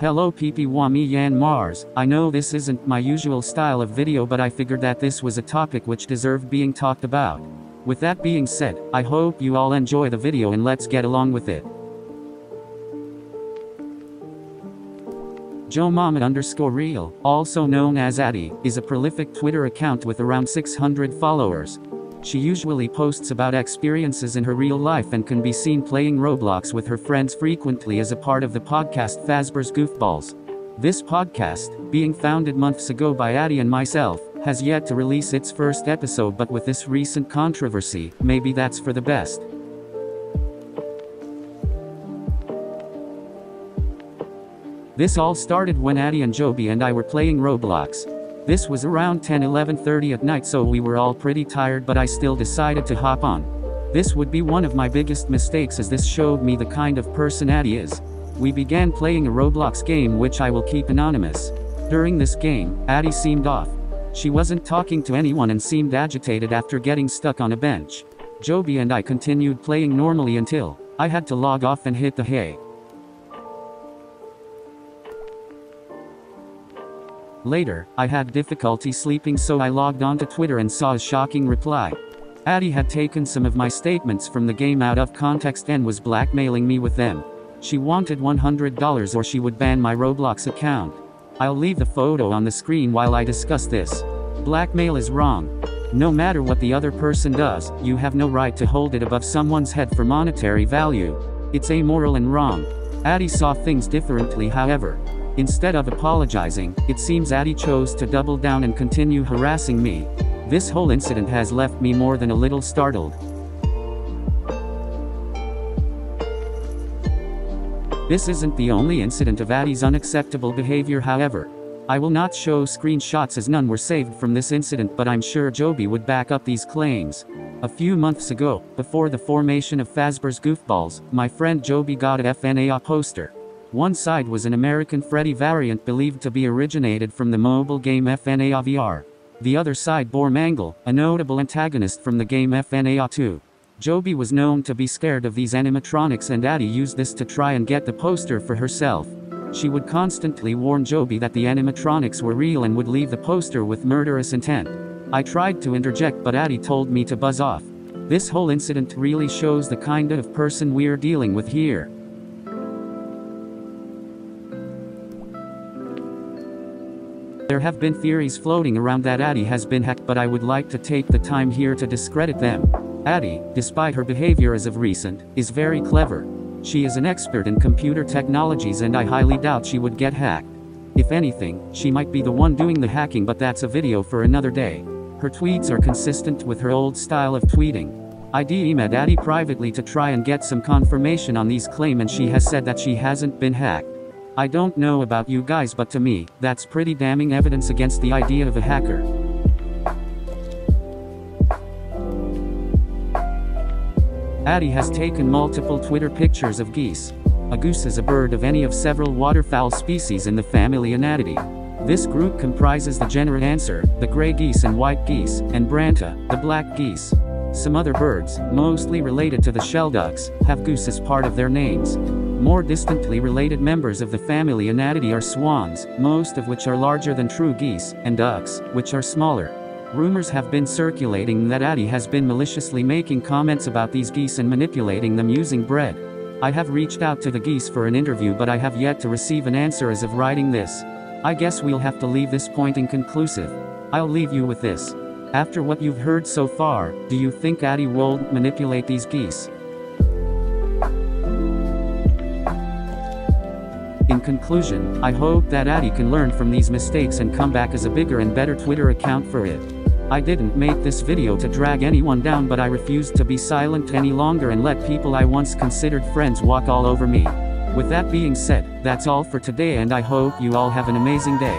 Hello PP Yan Mars, I know this isn't my usual style of video but I figured that this was a topic which deserved being talked about. With that being said, I hope you all enjoy the video and let's get along with it. Joe Mama underscore real, also known as Addy, is a prolific Twitter account with around 600 followers. She usually posts about experiences in her real life and can be seen playing Roblox with her friends frequently as a part of the podcast Fazbear's Goofballs. This podcast, being founded months ago by Addy and myself, has yet to release its first episode but with this recent controversy, maybe that's for the best. This all started when Addy and Jobie and I were playing Roblox. This was around 10 11:30 at night so we were all pretty tired but I still decided to hop on. This would be one of my biggest mistakes as this showed me the kind of person Addy is. We began playing a Roblox game which I will keep anonymous. During this game, Addy seemed off. She wasn't talking to anyone and seemed agitated after getting stuck on a bench. Jobie and I continued playing normally until I had to log off and hit the hay. Later, I had difficulty sleeping so I logged onto Twitter and saw a shocking reply. Addy had taken some of my statements from the game out of context and was blackmailing me with them. She wanted $100 or she would ban my Roblox account. I'll leave the photo on the screen while I discuss this. Blackmail is wrong. No matter what the other person does, you have no right to hold it above someone's head for monetary value. It's amoral and wrong. Addy saw things differently however. Instead of apologizing, it seems Addy chose to double down and continue harassing me. This whole incident has left me more than a little startled. This isn't the only incident of Addy's unacceptable behavior however. I will not show screenshots as none were saved from this incident but I'm sure Jobie would back up these claims. A few months ago, before the formation of Fazbear's Goofballs, my friend Jobie got a FNAF poster. One side was an American Freddy variant believed to be originated from the mobile game FNAVR. The other side bore Mangle, a notable antagonist from the game FNAF 2. Jobie was known to be scared of these animatronics and Addy used this to try and get the poster for herself. She would constantly warn Jobie that the animatronics were real and would leave the poster with murderous intent. I tried to interject but Addy told me to buzz off. This whole incident really shows the kind of person we're dealing with here. There have been theories floating around that Addy has been hacked but I would like to take the time here to discredit them. Addy, despite her behavior as of recent, is very clever. She is an expert in computer technologies and I highly doubt she would get hacked. If anything, she might be the one doing the hacking but that's a video for another day. Her tweets are consistent with her old style of tweeting. I DM'd Addy privately to try and get some confirmation on these claims and she has said that she hasn't been hacked. I don't know about you guys but to me, that's pretty damning evidence against the idea of a hacker. Addy has taken multiple Twitter pictures of geese. A goose is a bird of any of several waterfowl species in the family Anatidae. This group comprises the genera Anser, the gray geese and white geese, and Branta, the black geese. Some other birds, mostly related to the shelducks, have goose as part of their names. More distantly related members of the family Anatidae are swans, most of which are larger than true geese, and ducks, which are smaller. Rumors have been circulating that Addy has been maliciously making comments about these geese and manipulating them using bread. I have reached out to the geese for an interview but I have yet to receive an answer as of writing this. I guess we'll have to leave this point inconclusive. I'll leave you with this. After what you've heard so far, do you think Addy will manipulate these geese? Conclusion, I hope that Addy can learn from these mistakes and come back as a bigger and better Twitter account for it. I didn't make this video to drag anyone down but I refused to be silent any longer and let people I once considered friends walk all over me. With that being said, that's all for today and I hope you all have an amazing day.